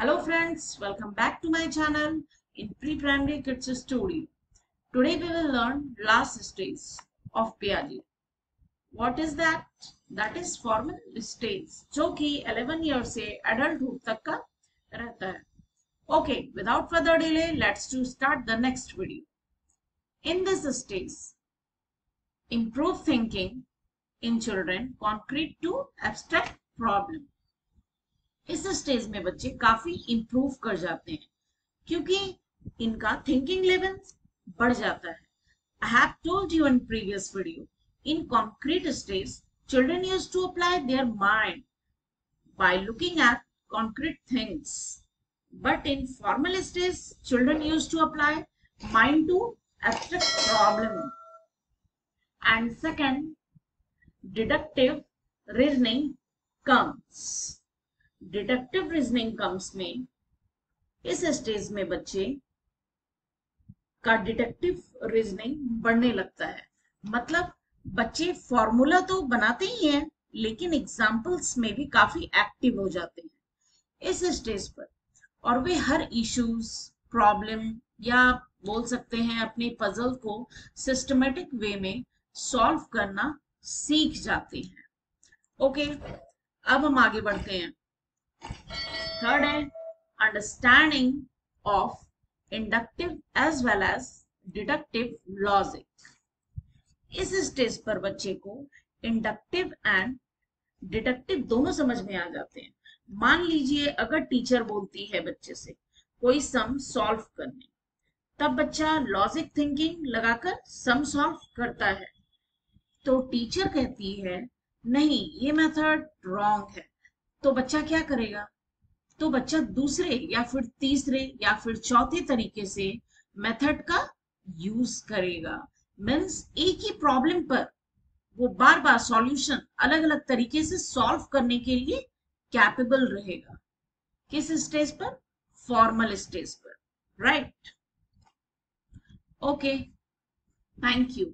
Hello friends, welcome back to my channel in Pre-Primary Kids Story. Today we will learn last stage of Piaget. What is that? That is formal stage जो कि 11 years से adulthood तक का रहता है. Okay, without further delay, let's to start the next video. In this stage, improve thinking in children concrete to abstract problem. इस stage में बच्चे काफ़ी इंप्रूव कर जाते हैं, क्योंकि इनका थिंकिंग लेवल बढ़ जाता है। I have told you in previous video in concrete stage children use to apply their mind by looking at concrete things but in formal stage children use to apply mind to abstract problem and second deductive reasoning comes deductive reasoning comes में, इस stage में बच्चे का deductive reasoning बढ़ने लगता है। मतलब बच्चे फॉर्मूला तो बनाते ही हैं, लेकिन एग्जाम्पल्स में भी काफ़ी एक्टिव हो जाते हैं इस स्टेज पर। और वे हर इश्यूज़ प्रॉब्लम या बोल सकते हैं अपने पजल को सिस्टमेटिक वे में सॉल्व करना सीख जाते हैं। ओके अब हम आगे बढ़ते हैं। Third है understanding of inductive as well as deductive logic. इस स्टेज पर बच्चे को इंडक्टिव एंड डिडक्टिव दोनों समझ में आ जाते हैं। मान लीजिए अगर टीचर बोलती है बच्चे से कोई सम सॉल्व करने। तब बच्चा लॉजिक थिंकिंग लगाकर सम सॉल्व करता है। तो टीचर कहती है, नहीं, ये मेथड रॉन्ग है। तो बच्चा क्या करेगा? तो बच्चा दूसरे या फिर तीसरे या फिर चौथे तरीके से मेथड का यूज़ करेगा। मीन्स एक ही प्रॉब्लम पर वो बार बार सॉल्यूशन अलग अलग तरीके से सॉल्व करने के लिए कैपेबल रहेगा। किस स्टेज पर? फॉर्मल स्टेज पर। Right okay thank you